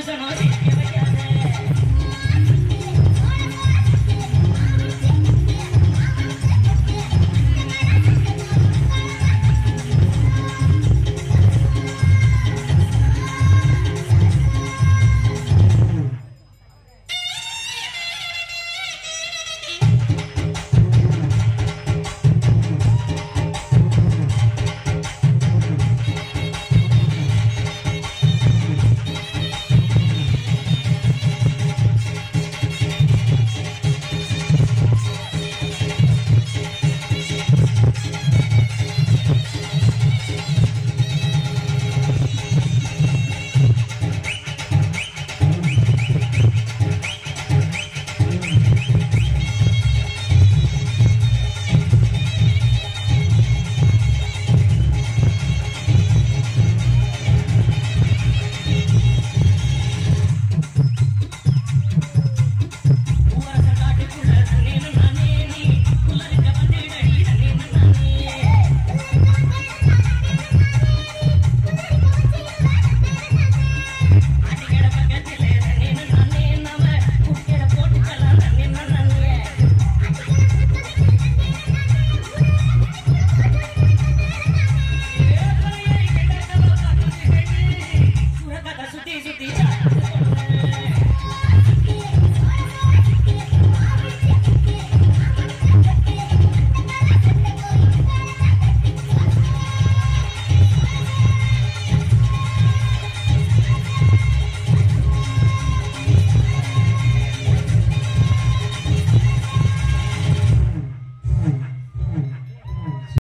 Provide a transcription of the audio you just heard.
eso